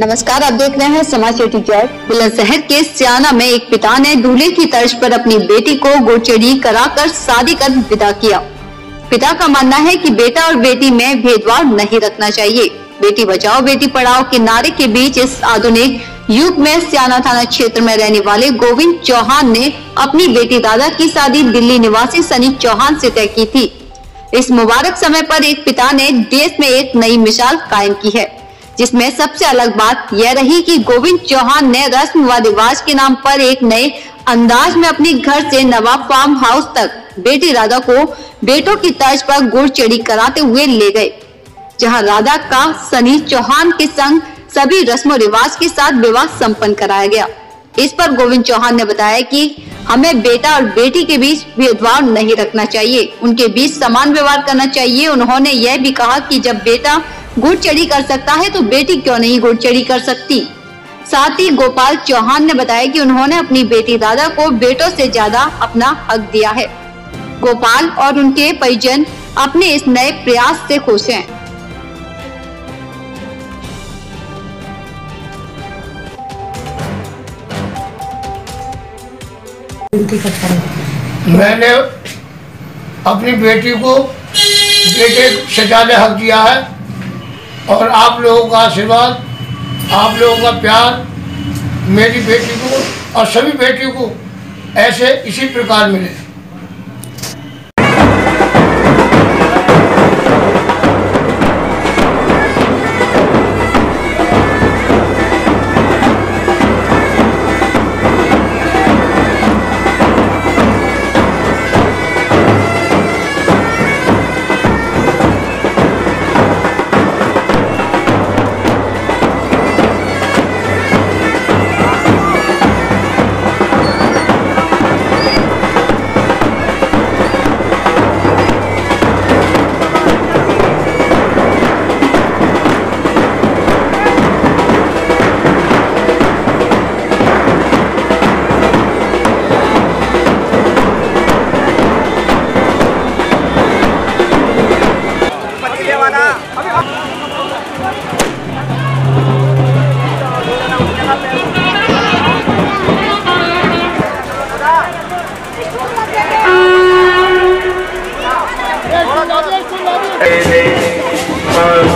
नमस्कार, आप देख रहे हैं समाज जॉय। बुलंदशहर के सियाना में एक पिता ने दूल्हे की तर्ज पर अपनी बेटी को गोचेड़ी कराकर शादी कर विदा किया। पिता का मानना है कि बेटा और बेटी में भेदभाव नहीं रखना चाहिए। बेटी बचाओ, बेटी पढ़ाओ के नारे के बीच इस आधुनिक युग में सियाना थाना क्षेत्र में रहने वाले गोविंद चौहान ने अपनी बेटी दादा की शादी दिल्ली निवासी सनी चौहान से तय की थी। इस मुबारक समय पर एक पिता ने देश में एक नई मिसाल कायम की है। जिसमें सबसे अलग बात यह रही कि गोविंद चौहान ने रस्म व रिवाज के नाम पर एक नए अंदाज में अपने घर से नवाब फार्म हाउस तक बेटी राधा को बेटों की तर्ज पर गुड़ चढ़ी कराते हुए ले गए, जहाँ राधा का सनी चौहान के संग सभी रस्म रिवाज के साथ विवाह संपन्न कराया गया। इस पर गोविंद चौहान ने बताया कि हमें बेटा और बेटी के बीच भेदभाव नहीं रखना चाहिए, उनके बीच समान व्यवहार करना चाहिए। उन्होंने यह भी कहा कि जब बेटा गुड़ चढ़ी कर सकता है तो बेटी क्यों नहीं गुड़ चढ़ी कर सकती? साथ ही गोपाल चौहान ने बताया कि उन्होंने अपनी बेटी दादा को बेटों से ज़्यादा अपना हक दिया है। गोपाल और उनके परिजन अपने इस नए प्रयास से खुश हैं। मैंने अपनी बेटी को बेटे से ज़्यादा हक दिया है। और आप लोगों का आशीर्वाद, आप लोगों का प्यार, मेरी बेटी को और सभी बेटियों को ऐसे इसी प्रकार मिले।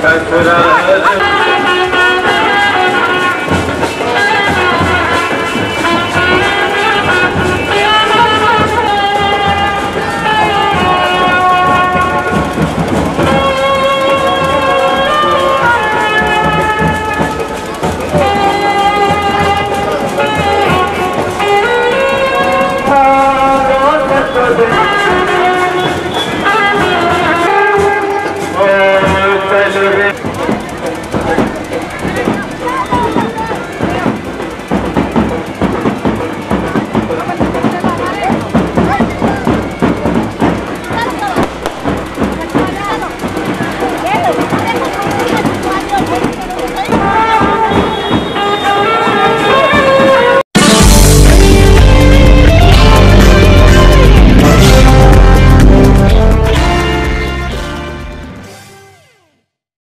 Thanks for that.